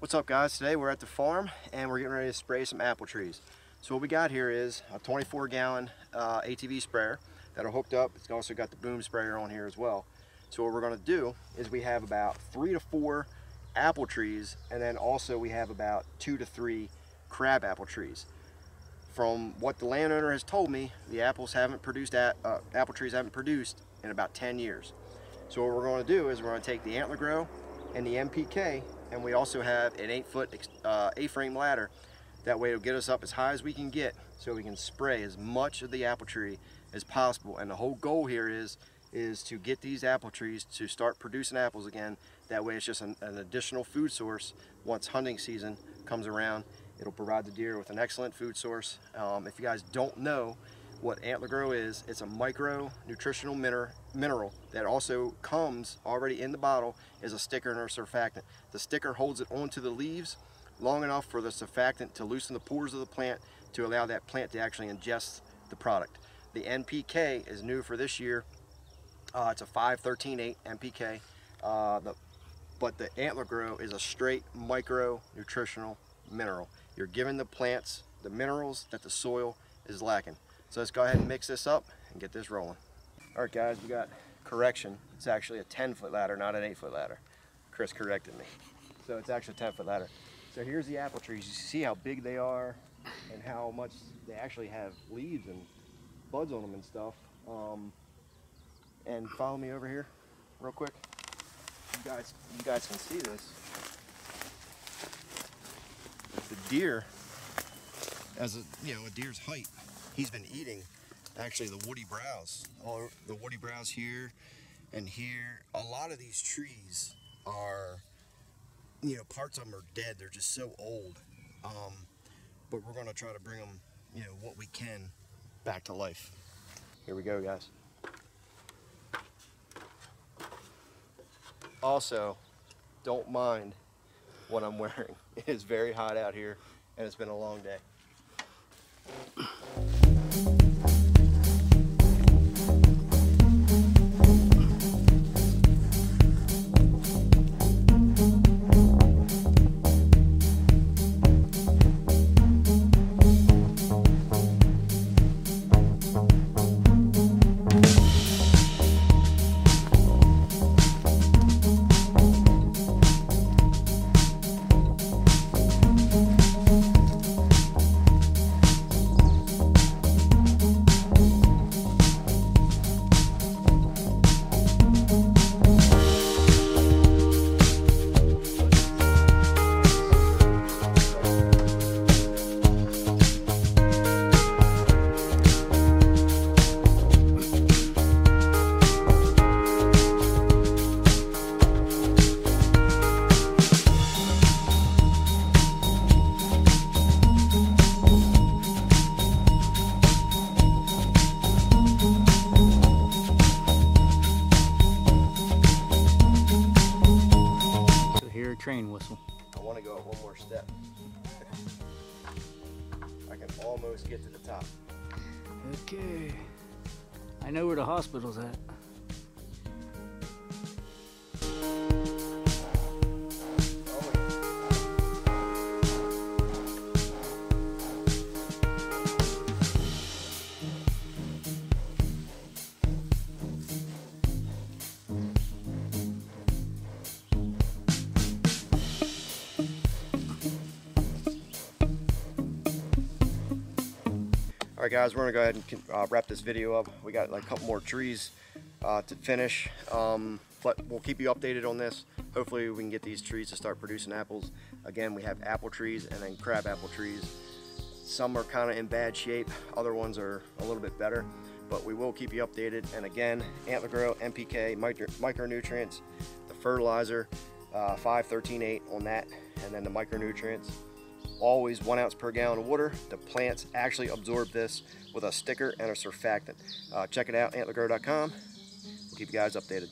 What's up guys? Today we're at the farm and we're getting ready to spray some apple trees. So what we got here is a 24 gallon uh, ATV sprayer that are hooked up. It's also got the boom sprayer on here as well. So what we're gonna do is we have about three to four apple trees and then also we have about two to three crab apple trees. From what the landowner has told me, the apples haven't produced, uh, apple trees haven't produced in about 10 years. So what we're gonna do is we're gonna take the antler grow and the NPK and we also have an eight foot uh, A-frame ladder. That way it'll get us up as high as we can get so we can spray as much of the apple tree as possible. And the whole goal here is, is to get these apple trees to start producing apples again. That way it's just an, an additional food source once hunting season comes around. It'll provide the deer with an excellent food source. Um, if you guys don't know, what Antler Grow is. It's a micro nutritional mineral that also comes already in the bottle as a sticker and a surfactant. The sticker holds it onto the leaves long enough for the surfactant to loosen the pores of the plant to allow that plant to actually ingest the product. The NPK is new for this year. Uh, it's a 513.8 NPK. Uh, the, but the Antler Grow is a straight micro nutritional mineral. You're giving the plants the minerals that the soil is lacking. So let's go ahead and mix this up and get this rolling. All right guys, we got correction. It's actually a 10 foot ladder, not an eight foot ladder. Chris corrected me. So it's actually a 10 foot ladder. So here's the apple trees. You see how big they are and how much they actually have leaves and buds on them and stuff. Um, and follow me over here real quick. You guys, you guys can see this. The deer, as a, you know, a deer's height he's been eating actually the woody browse. The woody browse here and here. A lot of these trees are, you know, parts of them are dead. They're just so old. Um, but we're gonna try to bring them, you know, what we can back to life. Here we go, guys. Also, don't mind what I'm wearing. It is very hot out here and it's been a long day. Whistle. I want to go up one more step. I can almost get to the top. Okay. I know where the hospital's at. All right, guys, we're gonna go ahead and uh, wrap this video up. We got like a couple more trees uh, to finish, um, but we'll keep you updated on this. Hopefully we can get these trees to start producing apples. Again, we have apple trees and then crab apple trees. Some are kind of in bad shape, other ones are a little bit better, but we will keep you updated. And again, Antler Grow, NPK, micro, micronutrients, the fertilizer, uh, 513.8 on that, and then the micronutrients always one ounce per gallon of water. The plants actually absorb this with a sticker and a surfactant. Uh, check it out, antlergrow.com. We'll keep you guys updated.